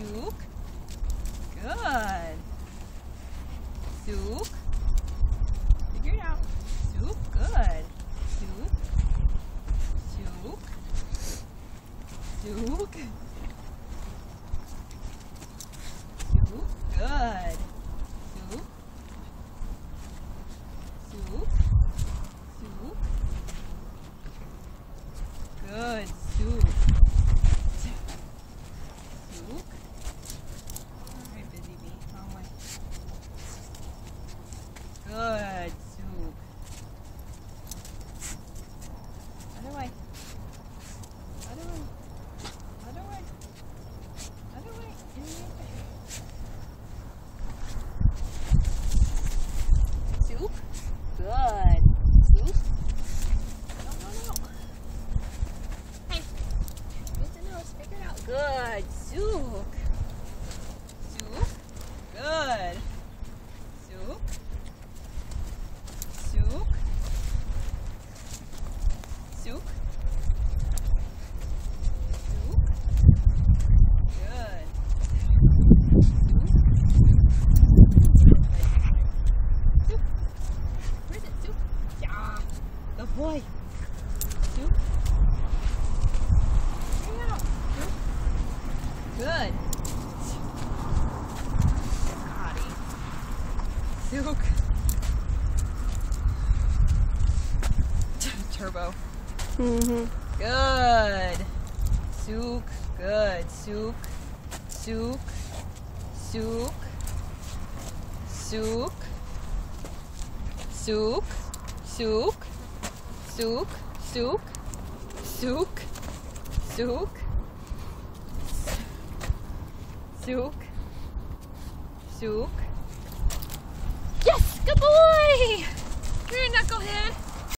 Duke. Good. Duke. Figure it out. Duke. Good. Duke. Duke. Duke. Duke. Good. Duke. Duke. Duke. Good. Good. Suk. Suk. Good. Suk. Suk. Suk. Good. Good boy. Soup. Souk. Turbo. Mm-hmm. Good. Souk. Good. Souk. Souk. Souk. Souk. Souk. Souk. Souk. Souk. Souk. Souk. Souk. Souk. Good boy! You're a knucklehead.